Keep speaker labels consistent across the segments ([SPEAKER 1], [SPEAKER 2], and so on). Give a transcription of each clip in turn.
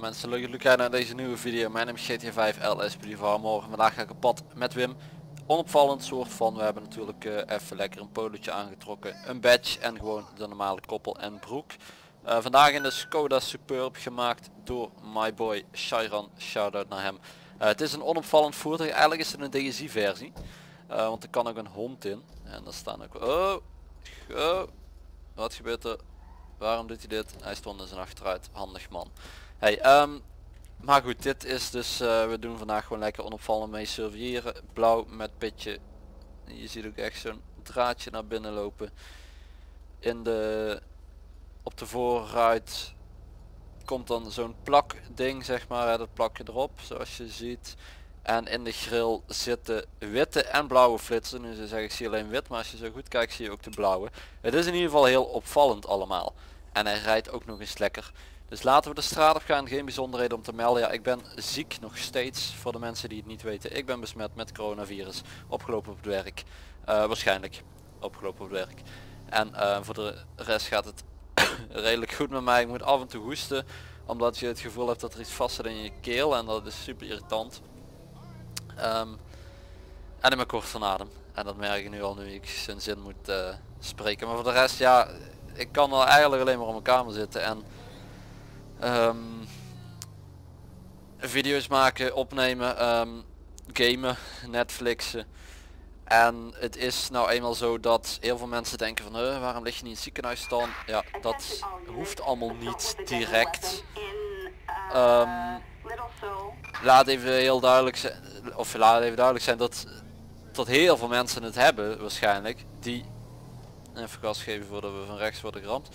[SPEAKER 1] mensen, kijken naar deze nieuwe video. Mijn naam is GTA 5 LSPD van morgen. Vandaag ga ik op pad met Wim. Onopvallend soort van, we hebben natuurlijk eh, even lekker een polootje aangetrokken. Een badge en gewoon de normale koppel en broek. Eh, vandaag in de Skoda Superb gemaakt door my boy Shairan. Shout-out naar hem. Eh, het is een onopvallend voertuig, eigenlijk is het een DSI versie. Want er kan ook een hond in. En daar staan ook... Oh, oh, wat gebeurt er? Waarom doet hij dit? Hij stond in zijn achteruit. Handig man. Hey, ehm, maar goed, dit is dus, eh, we doen vandaag gewoon lekker onopvallend mee surveilleren. Blauw met pitje. Je ziet ook echt zo'n draadje naar binnen lopen. In de, op de voorruit komt dan zo'n plak ding zeg maar, hè, dat plakje erop zoals je ziet. En in de grill zitten witte en blauwe flitsen. Nu zeg ik zie alleen wit, maar als je zo goed kijkt zie je ook de blauwe. Het is in ieder geval heel opvallend allemaal. En hij rijdt ook nog eens lekker. Dus laten we de straat op gaan. Geen bijzonderheden om te melden. Ja, ik ben ziek nog steeds. Voor de mensen die het niet weten. Ik ben besmet met coronavirus. Opgelopen op het werk. Eh, waarschijnlijk. Opgelopen op het werk. En eh, voor de rest gaat het redelijk goed met mij. Ik moet af en toe hoesten. Omdat je het gevoel hebt dat er iets vast zit in je keel. En dat is super irritant. Ehm, en in mijn kort van adem. En dat merk ik nu al nu ik zijn zin moet eh, spreken. Maar voor de rest ja. Ik kan wel eigenlijk alleen maar op mijn kamer zitten. En Ehm, video's maken, opnemen, ehm, gamen, Netflixen. En het is nou eenmaal zo dat heel veel mensen denken van uh, waarom lig je niet in het ziekenhuis dan? Ja, dat hoeft allemaal niet direct. Ehm, laat even heel duidelijk zijn, of laat even duidelijk zijn dat, dat heel veel mensen het hebben waarschijnlijk. Die, even gas geven voordat we van rechts worden geramd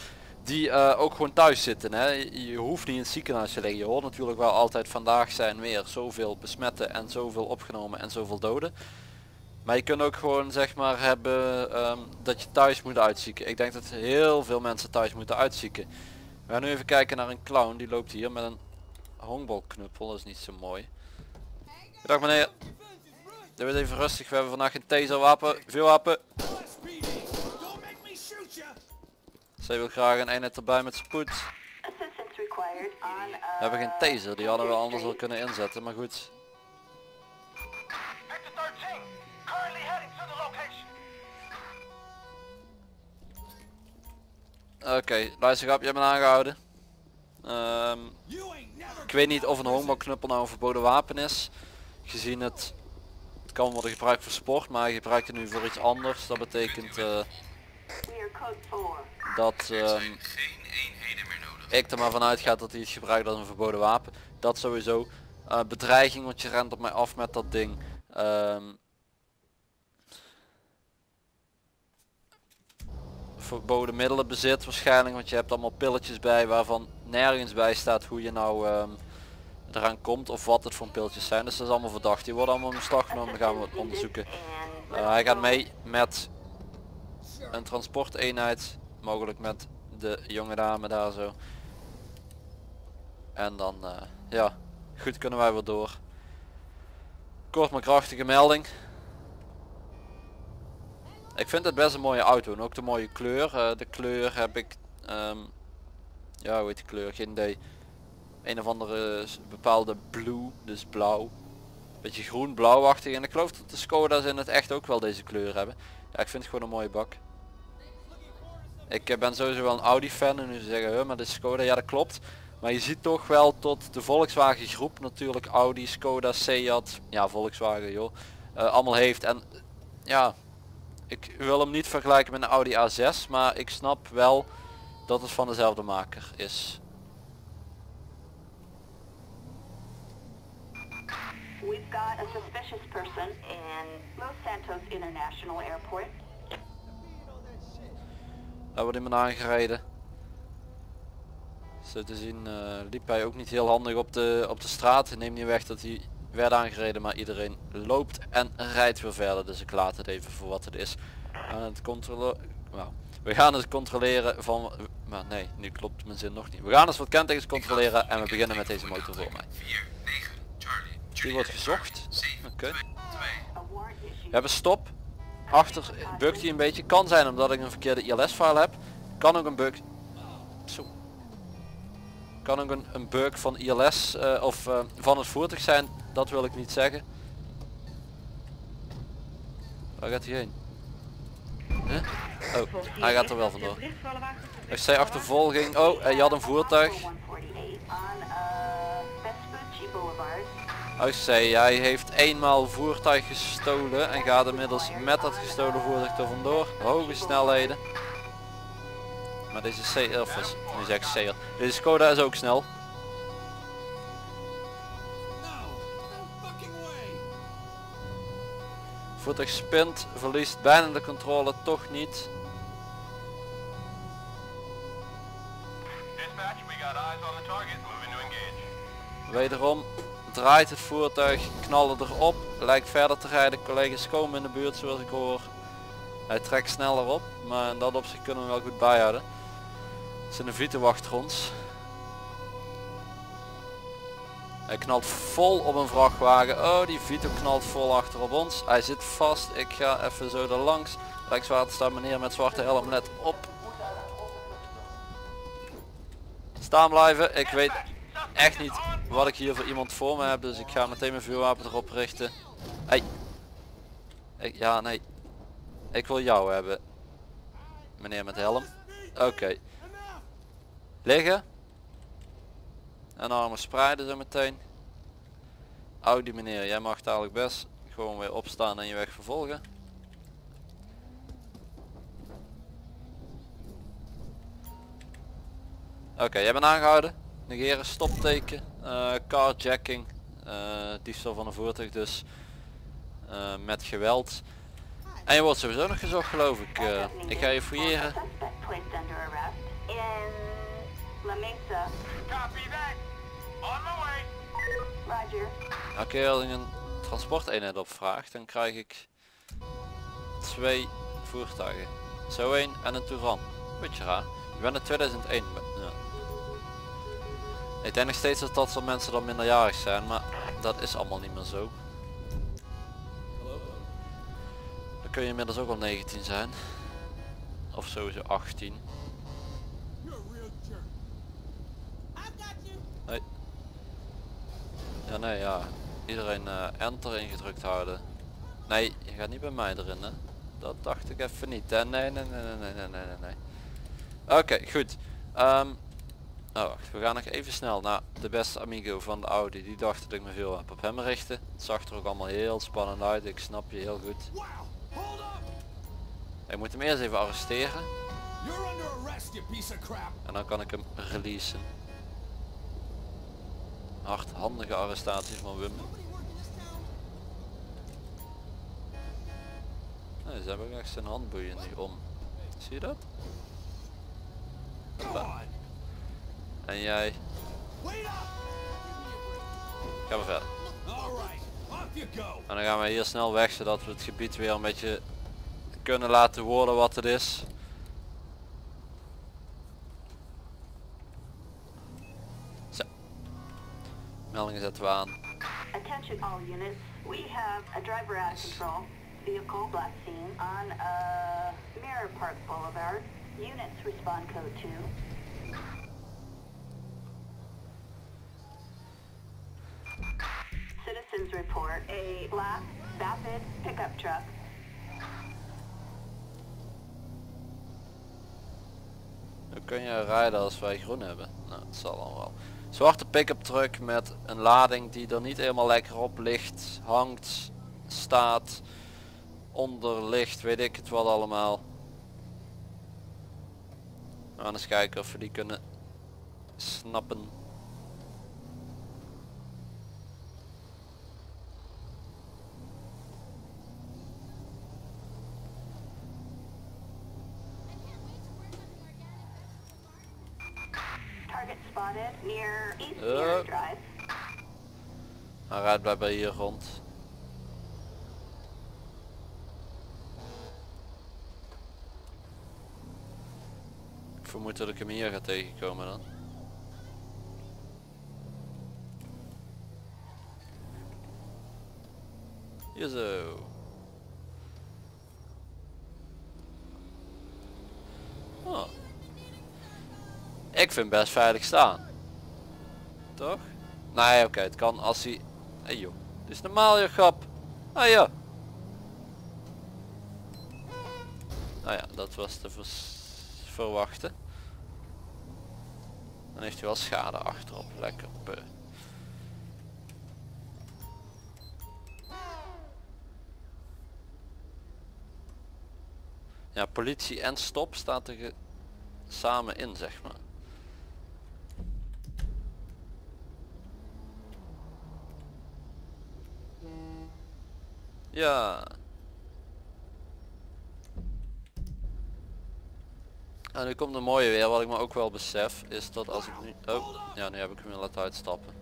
[SPEAKER 1] die uh, ook gewoon thuis zitten. Hè. Je hoeft niet in het ziekenhuis te liggen. Je hoort natuurlijk wel altijd vandaag zijn weer zoveel besmetten en zoveel opgenomen en zoveel doden. Maar je kunt ook gewoon zeg maar hebben um, dat je thuis moet uitzieken. Ik denk dat heel veel mensen thuis moeten uitzieken. We gaan nu even kijken naar een clown. Die loopt hier met een honkbalknuppel. Dat is niet zo mooi. Dag meneer. Doe het even rustig. We hebben vandaag een taserwapen. Veel Zij wil graag een eenheid erbij met spoed. We hebben geen taser, die hadden we anders wel kunnen inzetten, maar goed. Oké, okay, luister op, je hebt me aangehouden. Um, ik weet niet of een honkbalknuppel nou een verboden wapen is. Gezien het, het kan worden gebruikt voor sport, maar hij gebruikt het nu voor iets anders. Dat betekent uh, dat um, ik er maar vanuit gaat dat hij het gebruikt als een verboden wapen. Dat sowieso. Uh, bedreiging, want je rent op mij af met dat ding. Um, verboden middelen bezit waarschijnlijk, want je hebt allemaal pilletjes bij waarvan nergens bij staat hoe je nou um, eraan komt of wat het voor pilletjes zijn. Dus dat is allemaal verdacht. Die worden allemaal in beslag genomen, dan gaan we het onderzoeken. Uh, hij gaat mee met een transporteenheid mogelijk met de jonge dame daar zo. En dan uh, ja, goed kunnen wij weer door. Kort maar krachtige melding. Ik vind het best een mooie auto en ook de mooie kleur. Uh, de kleur heb ik, um, ja hoe heet de kleur, geen idee. Een of andere bepaalde blue, dus blauw. Beetje groen blauwachtig en ik geloof dat de Skoda's in het echt ook wel deze kleur hebben. Ja, ik vind het gewoon een mooie bak. Ik eh, ben sowieso wel een Audi fan en nu zeggen, maar de Skoda, ja dat klopt. Maar je ziet toch wel tot de Volkswagen groep natuurlijk Audi, Skoda, Seat, ja Volkswagen joh, uh, allemaal heeft. En ja, ik wil hem niet vergelijken met een Audi A6, maar ik snap wel dat het van dezelfde maker is. We've got a suspicious person in Los Santos International Airport. Daar wordt iemand aangereden. Zo te zien uh, liep hij ook niet heel handig op de, op de straat. Neem niet weg dat hij werd aangereden, maar iedereen loopt en rijdt weer verder. Dus ik laat het even voor wat het is. Aan het controleren. Nou, we gaan het controleren van... Maar nee, nu klopt mijn zin nog niet. We gaan eens wat kentekens controleren en we beginnen met deze motor voor mij. Die wordt gezocht. Oké. We hebben stop. Achter bukt hij een beetje. Kan zijn omdat ik een verkeerde ILS file heb. Kan ook een bug. Zo. Kan ook een, een bug van ILS eh, of eh, van het voertuig zijn. Dat wil ik niet zeggen. Waar gaat hij heen? Oh, hij gaat er wel vandoor. Ik zei achtervolging. Oh, hij had een voertuig. Zei, hij heeft eenmaal voertuig gestolen en gaat inmiddels met dat gestolen voertuig er vandoor. Hoge snelheden. Maar deze C, of is, nu zeg ik C, deze Skoda is ook snel. Voertuig spint, verliest bijna de controle, toch niet. Wederom draait het voertuig, knallen erop, lijkt verder te rijden. Collega's komen in de buurt zoals ik hoor. Hij trekt sneller op, maar in dat opzicht kunnen we wel goed bijhouden. Er zit een Vito achter ons. Hij knalt vol op een vrachtwagen. Oh, die Vito knalt vol achter op ons. Hij zit vast. Ik ga even zo er langs. Rijkswaterstaat meneer met zwarte helm, let op. Staan blijven. Ik weet echt niet wat ik hier voor iemand voor me heb. Dus ik ga meteen mijn vuurwapen erop richten. Hey. Ik, ja, nee. Ik wil jou hebben. Meneer met helm. Oké. Liggen. En armen spreiden zo meteen. Audi meneer, jij mag dadelijk best gewoon weer opstaan en je weg vervolgen. Oké, jij bent aangehouden. Negeren, stopteken, eh carjacking, eh diefstal van een voertuig dus eh, met geweld. En je wordt sowieso nog gezocht geloof ik. Ik ga je fouilleren. Keer als ik een transporteenheid opvraag, dan krijg ik twee voertuigen. Zo één en een Touran. Beetje raar. Ik ben in 2001. be- Ja. Ik denk nog steeds dat dat soort mensen dan minderjarig zijn, maar dat is allemaal niet meer zo. Dan kun je inmiddels ook al 19 zijn. Of sowieso 18. Nee. Ja nee ja. Iedereen eh, enter ingedrukt houden. Nee, je gaat niet bij mij erin hè. Dat dacht ik even niet hè. Nee nee nee nee nee nee nee nee. nee. Oké goed. Ehm, nou wacht, we gaan nog even snel naar de beste amigo van de Audi. Die dacht dat ik me veel op hem richten. Het zag er ook allemaal heel spannend uit. Ik snap je heel goed. Ik moet hem eerst even arresteren. En dan kan ik hem releasen. Hardhandige arrestatie van Wim. Ze hebben echt zijn handboeien nu om. Zie je dat? En jij, ga maar verder. En dan gaan we hier snel weg zodat we het gebied weer een beetje kunnen laten worden wat het is. Zo. Meldingen zetten we aan.
[SPEAKER 2] Attention all units. We have a driver out of control. Vehicle black scene on uh, Mirror Park Boulevard. Units respond code 2. A black pickup truck
[SPEAKER 1] Hoe kun je rijden als wij groen hebben? Nou, het zal dan wel. Zwarte pick-up truck met een lading die er niet helemaal lekker op ligt, hangt, staat, onder ligt, weet ik het wat allemaal. We gaan eens kijken of we die kunnen snappen.
[SPEAKER 2] Eh.
[SPEAKER 1] Hij rijdt bij hier rond. Ik vermoed dat ik hem hier ga tegenkomen dan. Hier oh. Ik vind best veilig staan. Toch? Nee, oké, het kan als hij... Hey joh, dit is normaal je grap. Ah ja. Nou ja, dat was te verwachten. Dan heeft hij wel schade achterop. Lekker. Puh. Ja, politie en stop staat er samen in, zeg maar. Ja. En nu komt een mooie weer, wat ik me ook wel besef, is dat als ik nu... Oh, ja, nu heb ik hem weer laten uitstappen.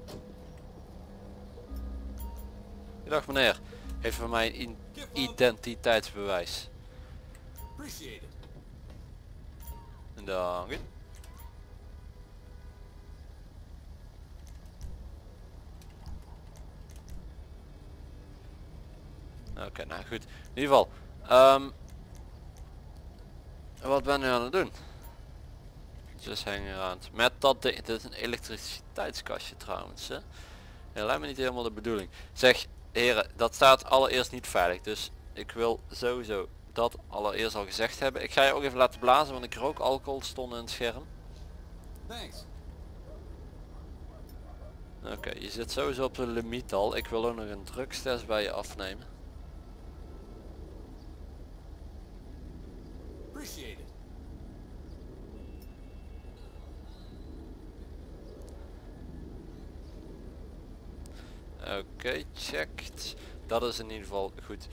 [SPEAKER 1] Dag meneer, heeft voor mij een identiteitsbewijs. Dank u. Oké, nou goed. In ieder geval. ehm, wat ben je aan het doen? Just hang around. Met dat ding. Dit is een elektriciteitskastje trouwens. Hè? Ja, lijkt me niet helemaal de bedoeling. Zeg, heren, dat staat allereerst niet veilig. Dus ik wil sowieso dat allereerst al gezegd hebben. Ik ga je ook even laten blazen, want ik rook alcohol stond in het scherm.
[SPEAKER 3] Thanks.
[SPEAKER 1] Oké, je zit sowieso op de limiet al. Ik wil ook nog een drugstest bij je afnemen. Oké, checked. Dat is in ieder geval goed.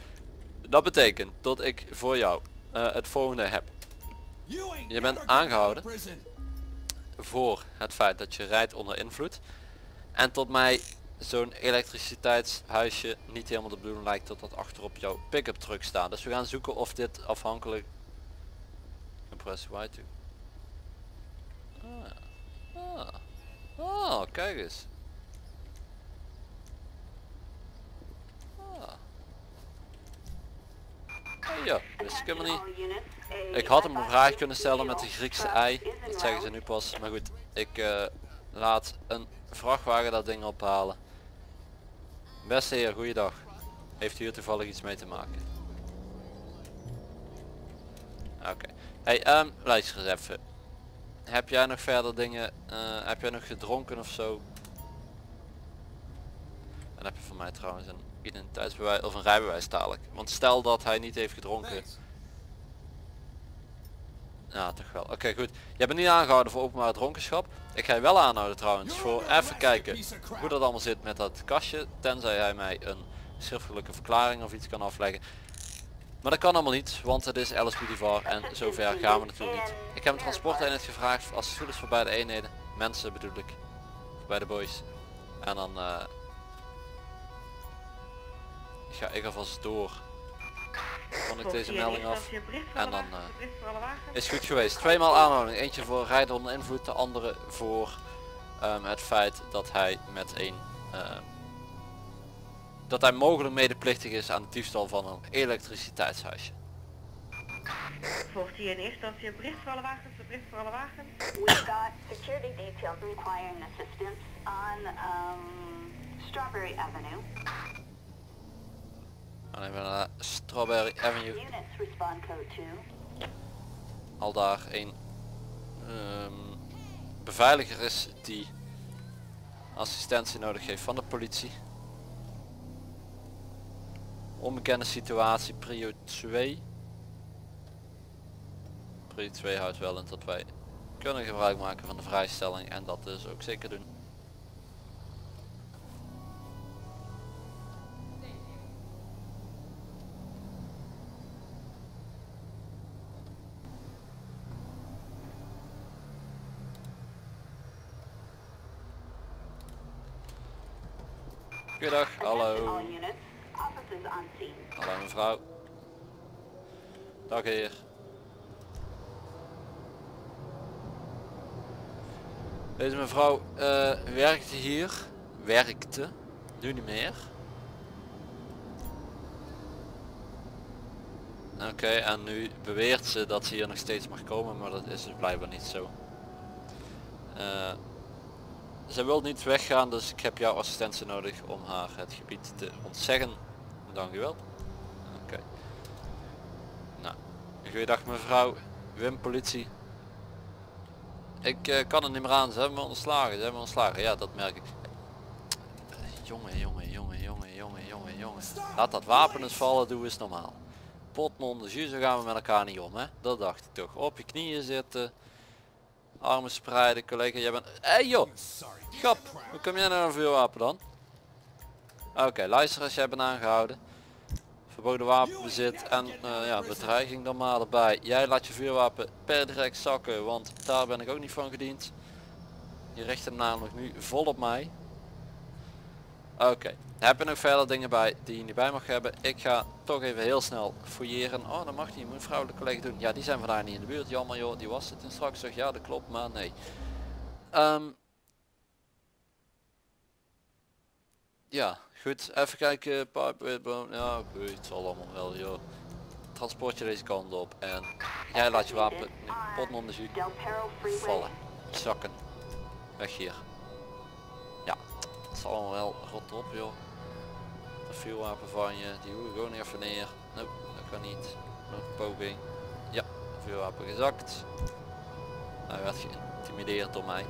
[SPEAKER 1] Dat betekent dat ik voor jou eh, het volgende heb. Je bent aangehouden. Voor het feit dat je rijdt onder invloed. En tot mij zo'n elektriciteitshuisje niet helemaal de bedoeling lijkt dat dat achterop jouw pick-up truck staat. Dus we gaan zoeken of dit afhankelijk... Press Y to... Ah. Ah. ah, kijk eens. Ah. Oh ja, wist ik helemaal niet. Ik had hem een vraag kunnen stellen met de Griekse ei. Dat zeggen ze nu pas. Maar goed, ik eh, laat een vrachtwagen dat ding ophalen. Beste heer, goeiedag. Heeft u hier toevallig iets mee te maken? Oké. Hey, ehm, luister eens even. Heb jij nog verder dingen, eh, heb jij nog gedronken of zo? En heb je van mij trouwens een identiteitsbewijs of een rijbewijs dadelijk. Want stel dat hij niet heeft gedronken.
[SPEAKER 3] Thanks.
[SPEAKER 1] Ja, toch wel. Oké, goed. Je bent niet aangehouden voor openbare dronkenschap. Ik ga je wel aanhouden trouwens voor even kijken hoe dat allemaal zit met dat kastje. Tenzij hij mij een schriftelijke verklaring of iets kan afleggen. Maar dat kan allemaal niet, want het is LSPD-VAR en zover gaan we natuurlijk niet. Ik heb een transporteenheid gevraagd, als het goed is voor beide eenheden. Mensen bedoel ik. Voor beide boys. En dan eh, ga ik alvast door. Vond ik deze melding af. En dan eh, is goed geweest. Tweemaal aanhouding. Eentje voor rijden onder invloed, de andere voor ehm, het feit dat hij met een dat hij mogelijk medeplichtig is aan de diefstal van een elektriciteitshuisje.
[SPEAKER 4] Volgt hier in eerste instantie een bericht voor alle wagens, een bericht voor alle wagens.
[SPEAKER 2] We've got security details requiring assistance on um, Strawberry Avenue.
[SPEAKER 1] Dan hebben we naar Strawberry Avenue.
[SPEAKER 2] Units respond code 2.
[SPEAKER 1] Al daar een ehm, beveiliger is die assistentie nodig heeft van de politie. Onbekende situatie, prio 2. Prio 2 houdt wel in dat wij kunnen gebruik maken van de vrijstelling en dat dus ook zeker doen. Goedendag, hallo. Hallo mevrouw. Dag heer. Deze mevrouw eh, werkte hier. Werkte. Nu niet meer. Oké, en nu beweert ze dat ze hier nog steeds mag komen, maar dat is dus blijkbaar niet zo. Eh, zij wil niet weggaan, dus ik heb jouw assistentie nodig om haar het gebied te ontzeggen. Dankjewel. Oké. Nou, goeiedag mevrouw. Wim politie. Ik eh, kan het niet meer aan, ze hebben me ontslagen, ze hebben me ontslagen. Ja, dat merk ik. Jongen, jongen, jongen, jongen, jongen, jongen, jongen. Laat dat wapen eens vallen, doe eens normaal. Potmonden, jus, zo gaan we met elkaar niet om, hè. Dat dacht ik toch. Op je knieën zitten. Armen spreiden, collega, jij bent... Hé hey, joh! Grap, hoe kom jij naar een vuurwapen dan? Oké, luister als jij bent aangehouden. Verboden wapenbezit en eh, ja, bedreiging dan maar erbij. Jij laat je vuurwapen per direct zakken, want daar ben ik ook niet van gediend. Je richt hem namelijk nu vol op mij. Oké, heb je nog verder dingen bij die je niet bij mag hebben? Ik ga toch even heel snel fouilleren. Oh, dat mag niet, moet vrouwelijke collega doen. Ja, die zijn vandaag niet in de buurt. Jammer joh, die was het en straks toch. Ja, dat klopt, maar nee. Ehm, Ja, goed. Even kijken. Pipe. Ja, oké, het zal allemaal wel, joh. Transportje deze kant op en jij laat je wapen, nee,
[SPEAKER 2] Perro Freeway.
[SPEAKER 1] vallen. Zakken. Weg hier. Ja, het zal allemaal wel rot op, joh. Dat vuurwapen van je, die hoef ik gewoon even neer. Nope, dat kan niet. Nog een poging. Ja, vuurwapen gezakt. Hij werd geïntimideerd door mij.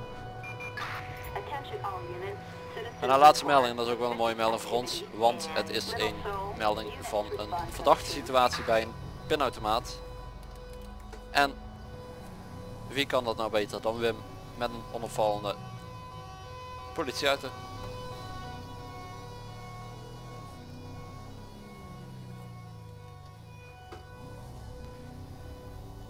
[SPEAKER 1] En haar laatste melding, dat is ook wel een mooie melding voor ons, want het is een melding van een verdachte situatie bij een pinautomaat. En wie kan dat nou beter dan Wim met een onopvallende politieauto.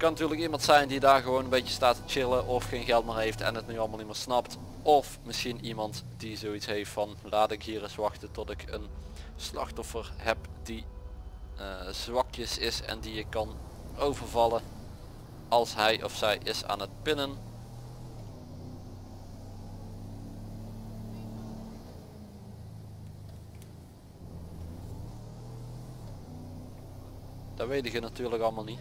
[SPEAKER 1] Kan natuurlijk iemand zijn die daar gewoon een beetje staat te chillen of geen geld meer heeft en het nu allemaal niet meer snapt. Of misschien iemand die zoiets heeft van laat ik hier eens wachten tot ik een slachtoffer heb die eh, zwakjes is en die je kan overvallen als hij of zij is aan het pinnen. Dat weet je natuurlijk allemaal niet.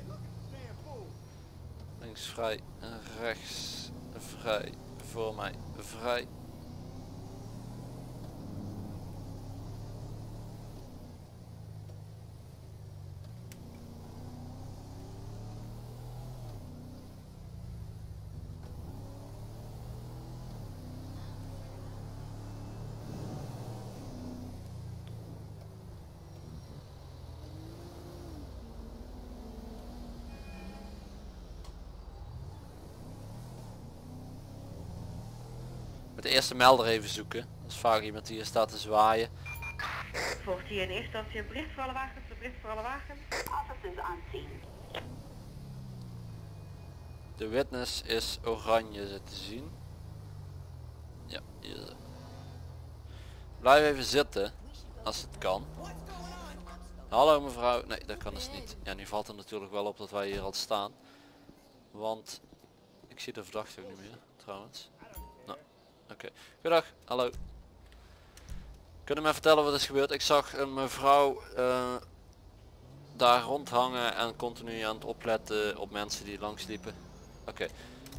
[SPEAKER 1] Links vrij, rechts vrij, voor mij vrij. Eerste melder even zoeken. Dat is vaak iemand die hier staat te zwaaien.
[SPEAKER 4] Volgt hier in eerste instantie een bericht voor alle wagens, een bericht voor alle wagens.
[SPEAKER 2] Officers on scene.
[SPEAKER 1] De witness is oranje zit te zien. Ja, hier. is het. Blijf even zitten. Als het kan. Hallo mevrouw. Nee, dat kan dus niet. Ja, nu valt er natuurlijk wel op dat wij hier al staan. Want ik zie de verdachte ook niet meer trouwens. Oké. Goedendag. Hallo. Kunnen mij vertellen wat is gebeurd? Ik zag een mevrouw eh, daar rondhangen en continu aan het opletten op mensen die langs liepen. Oké.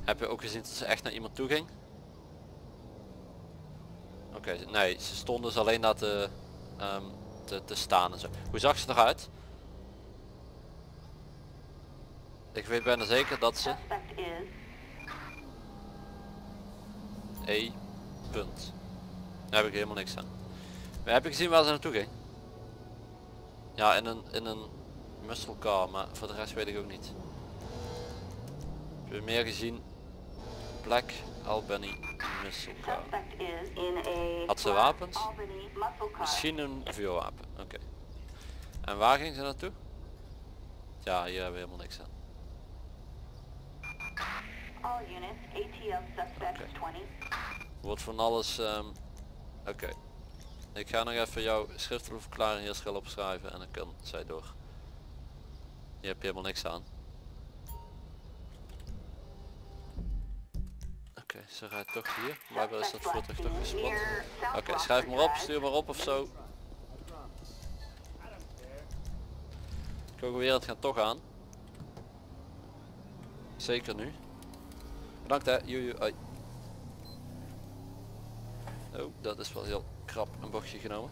[SPEAKER 1] Heb je ook gezien dat ze echt naar iemand toe ging? Oké, nee, ze stond dus alleen daar te, ehm, te, te staan en zo. Hoe zag ze eruit? Ik weet bijna zeker dat ze... E. Punt. Daar heb ik helemaal niks aan. Maar heb je gezien waar ze naartoe ging? Ja, in een, in een muscle car, maar voor de rest weet ik ook niet. Heb je meer gezien? Black Albany muscle car. Had ze wapens? Misschien een vuurwapen, oké. En waar ging ze naartoe? Ja, hier hebben we helemaal niks aan.
[SPEAKER 2] All units, ATF suspect
[SPEAKER 1] Oké.
[SPEAKER 2] 20.
[SPEAKER 1] Wordt van alles, ehm, oké. Ik ga nog even jouw schriftelijke verklaring hier schil opschrijven en dan kan zij door. Je hebt helemaal niks aan. Oké, ze rijdt toch hier. Blijkbaar is dat voertuig toch gespot. Oké, schrijf maar op, stuur maar op of zo. Kogelwereld gaat toch aan. Zeker nu. Bedankt hè, joe oi. Oh, dat is wel heel krap een bochtje genomen.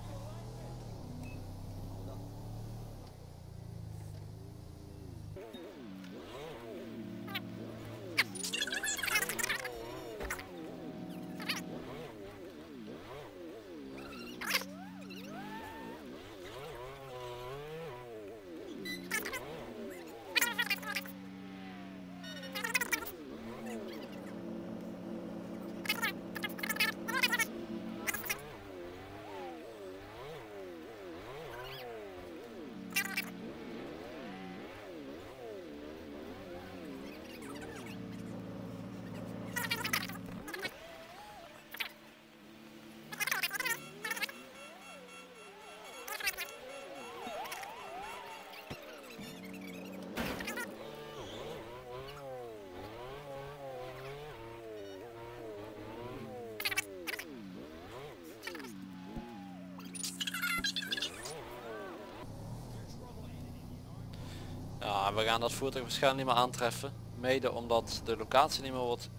[SPEAKER 1] We gaan dat voertuig waarschijnlijk niet meer aantreffen. Mede omdat de locatie niet meer wordt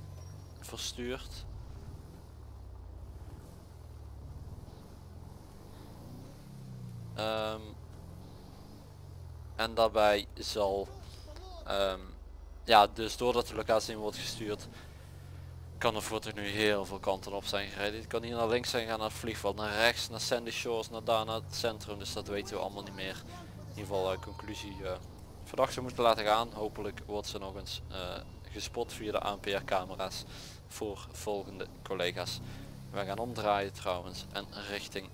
[SPEAKER 1] verstuurd. Ehm, en daarbij zal, ehm, ja dus doordat de locatie niet wordt gestuurd, kan het voertuig nu heel veel kanten op zijn gereden. Het kan hier naar links zijn gaan naar het vliegveld, naar rechts, naar Sandy Shores, naar daar, naar het centrum. Dus dat weten we allemaal niet meer. In ieder geval uh, conclusie. Uh, verdachte moeten laten gaan. Hopelijk wordt ze nog eens uh, gespot via de ANPR camera's voor volgende collega's. We gaan omdraaien trouwens en richting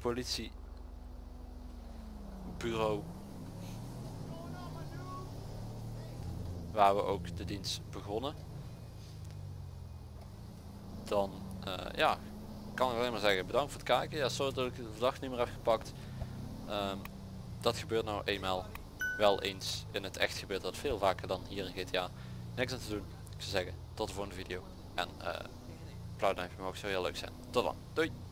[SPEAKER 1] politiebureau. Waar we ook de dienst begonnen. Dan uh, ja, kan ik alleen maar zeggen bedankt voor het kijken. Ja, sorry dat ik de verdachte niet meer heb gepakt. Um, dat gebeurt nou eenmaal wel eens in het echt gebeurt dat veel vaker dan hier in GTA. Niks aan te doen. Ik zou zeggen tot de volgende video. En uh, mag zo heel leuk zijn. Tot dan. Doei.